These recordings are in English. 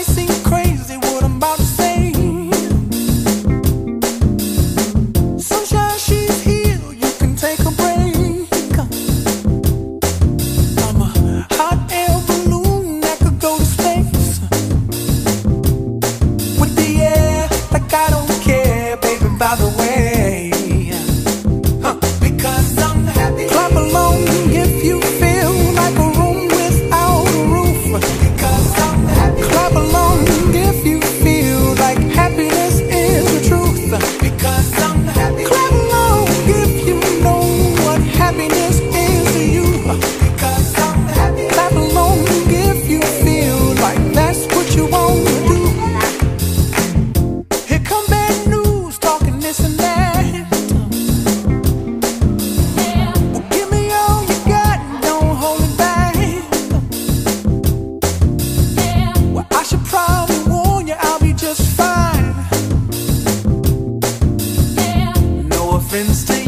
I sing difference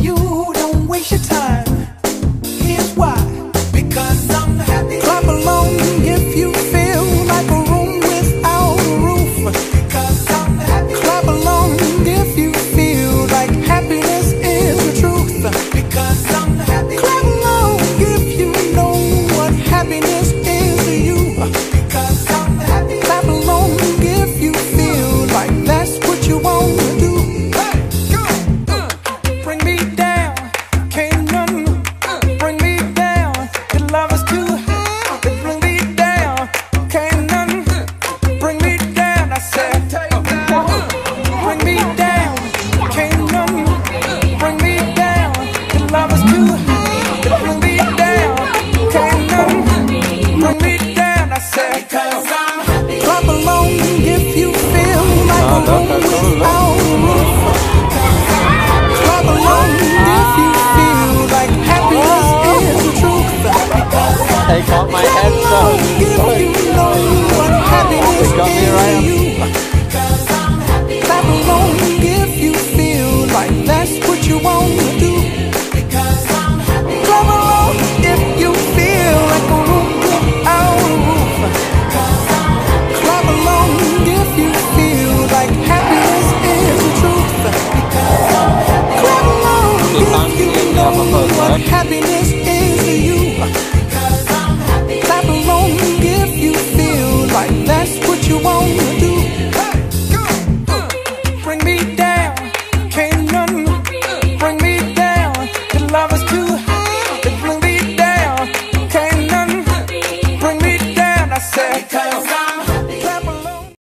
down. What happiness is to you.